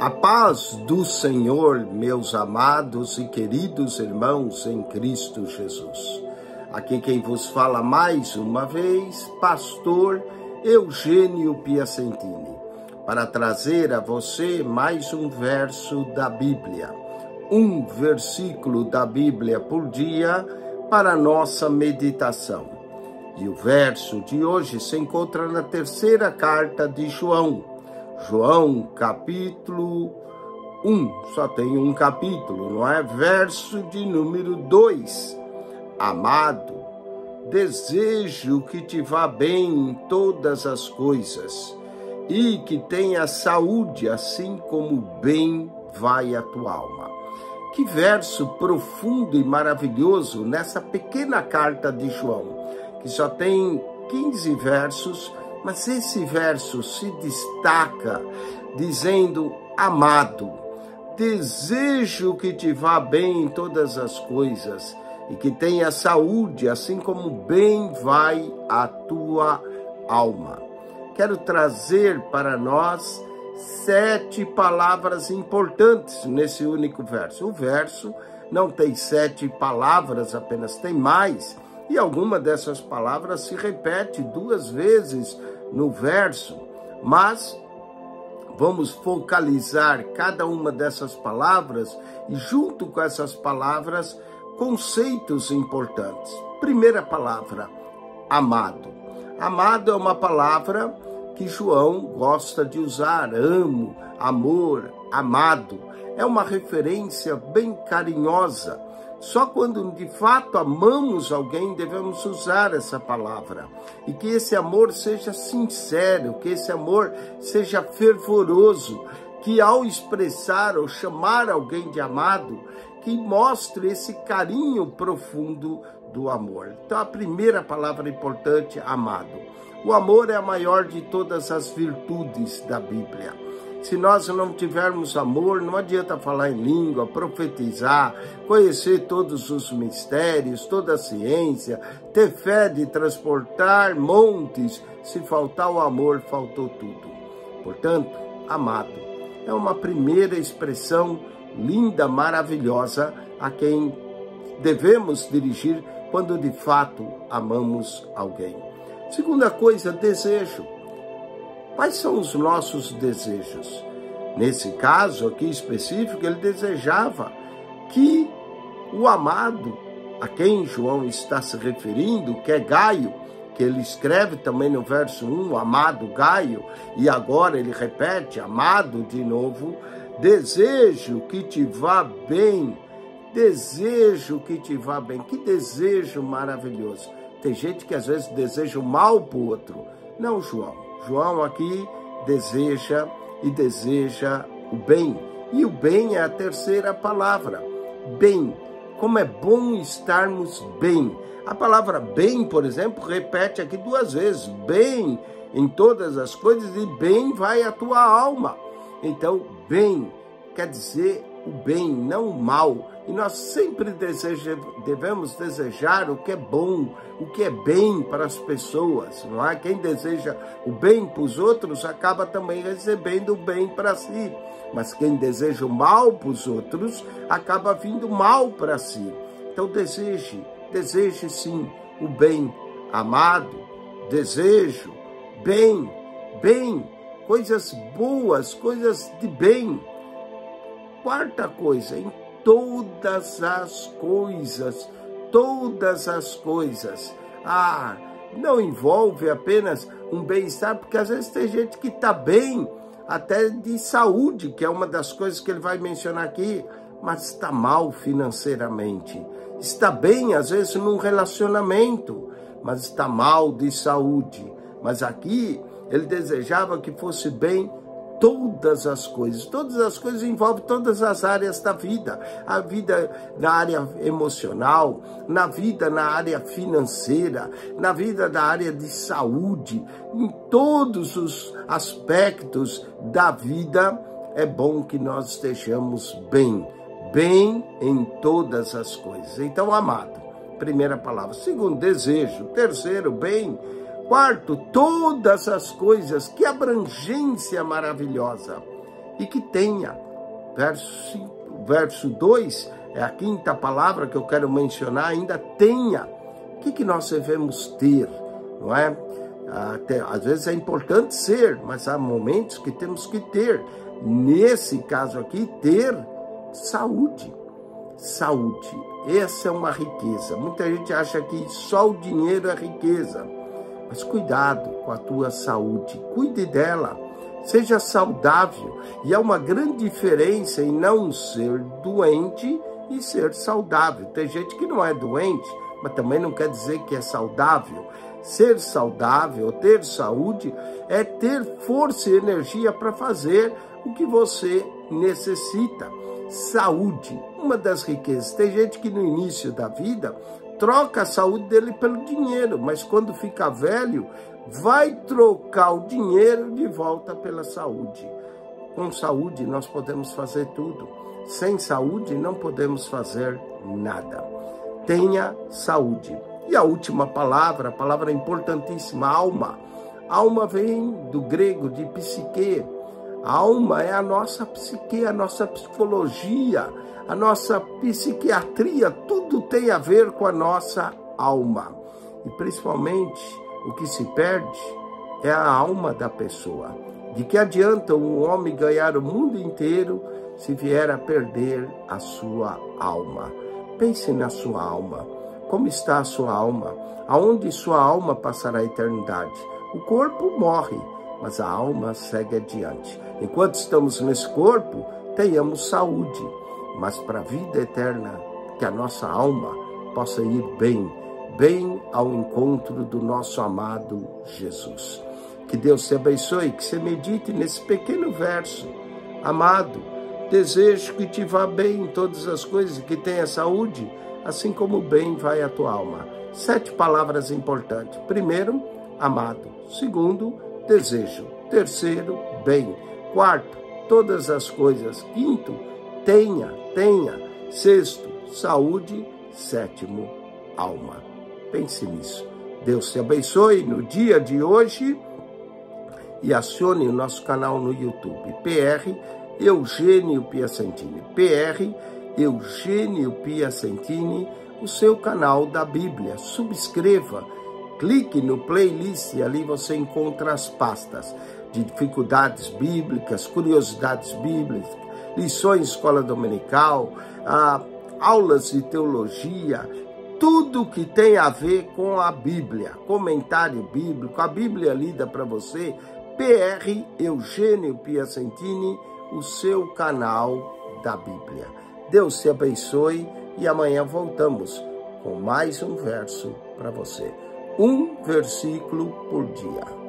A paz do Senhor, meus amados e queridos irmãos em Cristo Jesus. Aqui quem vos fala mais uma vez, pastor Eugênio Piacentini, para trazer a você mais um verso da Bíblia, um versículo da Bíblia por dia para nossa meditação. E o verso de hoje se encontra na terceira carta de João, João, capítulo 1, só tem um capítulo, não é? Verso de número 2. Amado, desejo que te vá bem em todas as coisas e que tenha saúde, assim como bem vai a tua alma. Que verso profundo e maravilhoso nessa pequena carta de João, que só tem 15 versos, mas esse verso se destaca dizendo: Amado, desejo que te vá bem em todas as coisas e que tenha saúde, assim como bem vai a tua alma. Quero trazer para nós sete palavras importantes nesse único verso. O verso não tem sete palavras, apenas tem mais e alguma dessas palavras se repete duas vezes no verso, mas vamos focalizar cada uma dessas palavras e junto com essas palavras conceitos importantes. Primeira palavra, amado. Amado é uma palavra que João gosta de usar, amo, amor, amado. É uma referência bem carinhosa só quando de fato amamos alguém devemos usar essa palavra. E que esse amor seja sincero, que esse amor seja fervoroso, que ao expressar ou chamar alguém de amado, que mostre esse carinho profundo do amor. Então a primeira palavra importante, amado. O amor é a maior de todas as virtudes da Bíblia. Se nós não tivermos amor, não adianta falar em língua, profetizar, conhecer todos os mistérios, toda a ciência, ter fé de transportar montes. Se faltar o amor, faltou tudo. Portanto, amado é uma primeira expressão linda, maravilhosa a quem devemos dirigir quando de fato amamos alguém. Segunda coisa, desejo. Quais são os nossos desejos? Nesse caso aqui específico, ele desejava que o amado, a quem João está se referindo, que é Gaio, que ele escreve também no verso 1, amado Gaio, e agora ele repete, amado de novo, desejo que te vá bem, desejo que te vá bem. Que desejo maravilhoso. Tem gente que às vezes deseja o mal para o outro. Não, João. João aqui deseja e deseja o bem. E o bem é a terceira palavra. Bem. Como é bom estarmos bem. A palavra bem, por exemplo, repete aqui duas vezes. Bem em todas as coisas e bem vai a tua alma. Então, bem quer dizer o bem, não o mal. E nós sempre deseja, devemos desejar o que é bom, o que é bem para as pessoas, não é? Quem deseja o bem para os outros acaba também recebendo o bem para si. Mas quem deseja o mal para os outros acaba vindo mal para si. Então deseje, deseje sim o bem, amado, desejo, bem, bem, coisas boas, coisas de bem. Quarta coisa, todas as coisas, todas as coisas. Ah, não envolve apenas um bem-estar, porque às vezes tem gente que está bem, até de saúde, que é uma das coisas que ele vai mencionar aqui, mas está mal financeiramente. Está bem, às vezes, num relacionamento, mas está mal de saúde. Mas aqui ele desejava que fosse bem todas as coisas. Todas as coisas envolvem todas as áreas da vida. A vida na área emocional, na vida na área financeira, na vida da área de saúde, em todos os aspectos da vida, é bom que nós estejamos bem. Bem em todas as coisas. Então, amado, primeira palavra. Segundo, desejo. Terceiro, bem Quarto, todas as coisas, que abrangência maravilhosa. e que tenha. Verso, verso 2 é a quinta palavra que eu quero mencionar, ainda tenha. O que, que nós devemos ter, não é? Até, às vezes é importante ser, mas há momentos que temos que ter. Nesse caso aqui, ter saúde. Saúde. Essa é uma riqueza. Muita gente acha que só o dinheiro é riqueza. Mas cuidado com a tua saúde. Cuide dela. Seja saudável. E há uma grande diferença em não ser doente e ser saudável. Tem gente que não é doente, mas também não quer dizer que é saudável. Ser saudável, ter saúde, é ter força e energia para fazer o que você necessita. Saúde, uma das riquezas. Tem gente que no início da vida troca a saúde dele pelo dinheiro, mas quando fica velho, vai trocar o dinheiro de volta pela saúde. Com saúde nós podemos fazer tudo. Sem saúde não podemos fazer nada. Tenha saúde. E a última palavra, palavra importantíssima, alma. Alma vem do grego de psique. A alma é a nossa psique, a nossa psicologia, a nossa psiquiatria, tudo tem a ver com a nossa alma. E principalmente o que se perde é a alma da pessoa. De que adianta um homem ganhar o mundo inteiro se vier a perder a sua alma? Pense na sua alma. Como está a sua alma? Aonde sua alma passará a eternidade? O corpo morre, mas a alma segue adiante. Enquanto estamos nesse corpo, tenhamos saúde, mas para a vida eterna, que a nossa alma possa ir bem, bem ao encontro do nosso amado Jesus. Que Deus te abençoe, que você medite nesse pequeno verso. Amado, desejo que te vá bem em todas as coisas, que tenha saúde, assim como bem vai à tua alma. Sete palavras importantes. Primeiro, amado. Segundo, desejo. Terceiro, bem. Quarto, todas as coisas. Quinto, tenha, tenha. Sexto, saúde. Sétimo, alma. Pense nisso. Deus te abençoe no dia de hoje e acione o nosso canal no YouTube. PR Eugênio Piacentini. PR Eugênio Piacentini, o seu canal da Bíblia. Subscreva, clique no playlist e ali você encontra as pastas de dificuldades bíblicas, curiosidades bíblicas, lições escola dominical, ah, aulas de teologia, tudo que tem a ver com a Bíblia, comentário bíblico, a Bíblia lida para você, PR Eugênio Piacentini, o seu canal da Bíblia. Deus te abençoe e amanhã voltamos com mais um verso para você. Um versículo por dia.